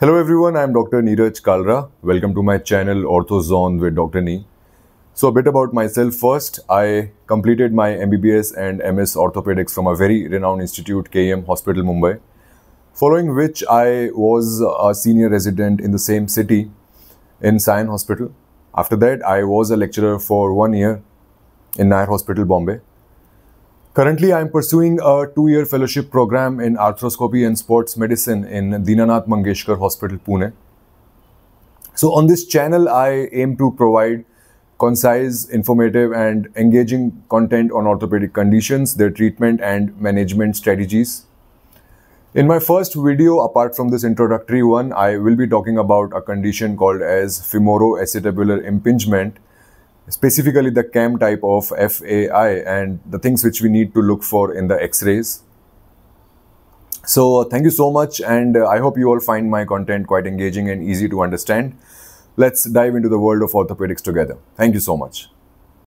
Hello everyone, I am Dr. Neeraj Kalra. Welcome to my channel OrthoZone with Dr. Nee. So a bit about myself first. I completed my MBBS and MS Orthopedics from a very renowned institute, KEM Hospital, Mumbai. Following which I was a senior resident in the same city in Sion Hospital. After that, I was a lecturer for one year in Nair Hospital, Bombay. Currently, I am pursuing a two-year fellowship program in arthroscopy and sports medicine in Dinanath Mangeshkar Hospital, Pune. So on this channel, I aim to provide concise, informative and engaging content on orthopedic conditions, their treatment and management strategies. In my first video, apart from this introductory one, I will be talking about a condition called as femoroacetabular impingement specifically the CAM type of FAI and the things which we need to look for in the x-rays. So thank you so much and uh, I hope you all find my content quite engaging and easy to understand. Let's dive into the world of orthopedics together. Thank you so much.